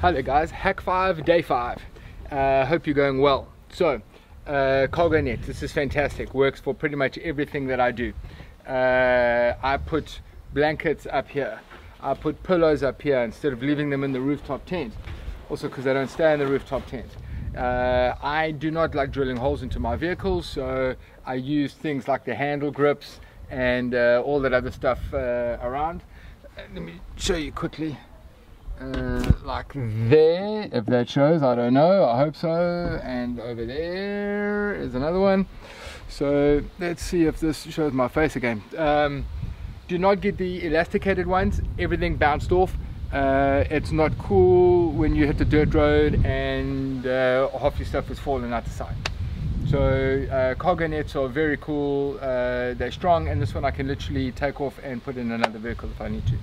Hi there guys, hack 5, day 5. Uh, hope you're going well. So, uh, cargo net, this is fantastic, works for pretty much everything that I do. Uh, I put blankets up here, I put pillows up here instead of leaving them in the rooftop tent. Also because I don't stay in the rooftop tent. Uh, I do not like drilling holes into my vehicles, so I use things like the handle grips and uh, all that other stuff uh, around. Let me show you quickly uh, like there if that shows I don't know. I hope so. And over there is another one. So let's see if this shows my face again. Um, do not get the elasticated ones. Everything bounced off. Uh, it's not cool when you hit the dirt road and uh, half your stuff is falling out the side. So uh, cargo nets are very cool. Uh, they're strong. And this one I can literally take off and put in another vehicle if I need to